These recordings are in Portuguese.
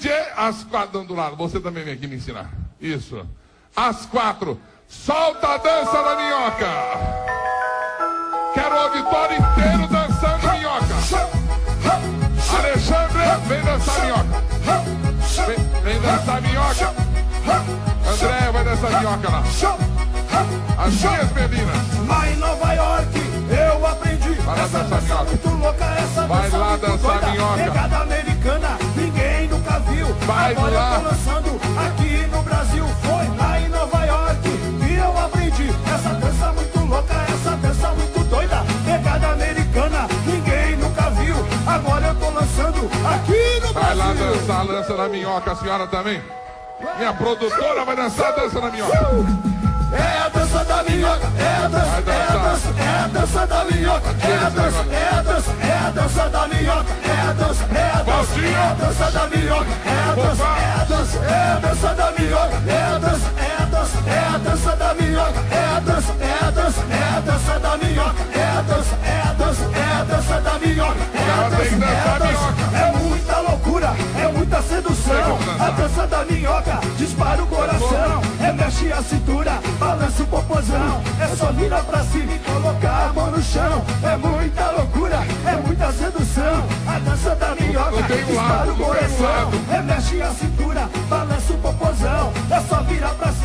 DJ, as quatro dando lado. Você também vem aqui me ensinar. Isso. As quatro. Solta a dança da minhoca. Quero o auditório inteiro dançando minhoca. Alexandre, vem dançar minhoca. Vem, vem dançar minhoca. André vai dançar minhoca lá. As minhas meninas. Dançar a dança da minhoca, a senhora também. Minha produtora vai dançar a dança da minhoca. É a dança da minhoca, é a dança, é a dança, é a dança da minhoca, é a dança, é a dança, é a dança da minhoca, é a dança, é a dança, é a dança da minhoca, é a dança, é a dança, é a dança da minhoca, é a dança, é a dança, é a dança da minhoca, dança da minhoca dispara o coração, é mexe a cintura, balança o popozão, é só virar pra cima e colocar a mão no chão, é muita loucura, é muita sedução, a dança da minhoca dispara o coração, lado. é mexe a cintura, balança o popozão, é só virar pra cima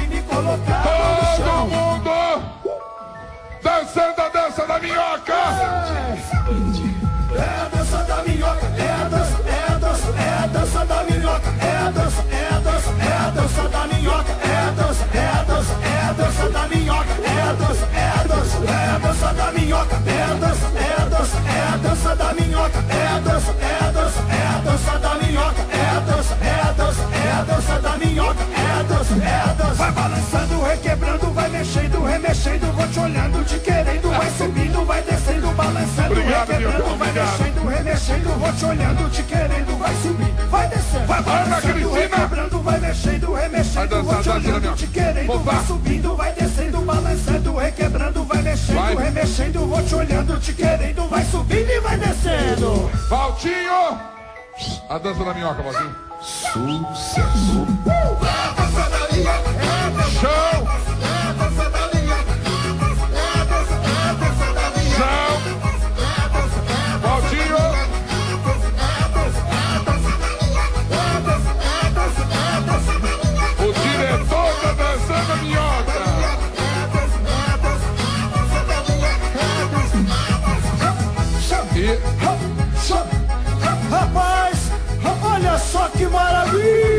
Vai balançando, requebrando, vai mexendo, remexendo, vou te olhando, te querendo, vai subindo, vai descendo, balançando, Obrigado, requebrando, vai mexendo, remexendo, vou te olhando, te querendo, vai subir, vai descendo, vai balançando, requebrando, vai mexendo, remexendo, vou te olhando, te querendo, vai subindo, vai descendo, balançando, requebrando, vai mexendo, remexendo, vou te olhando, te querendo, vai subindo e vai descendo. Valtinho. A dança da minhoca, Valtinho. Sucesso. Minhoca. E Rapaz, olha só que maravilha!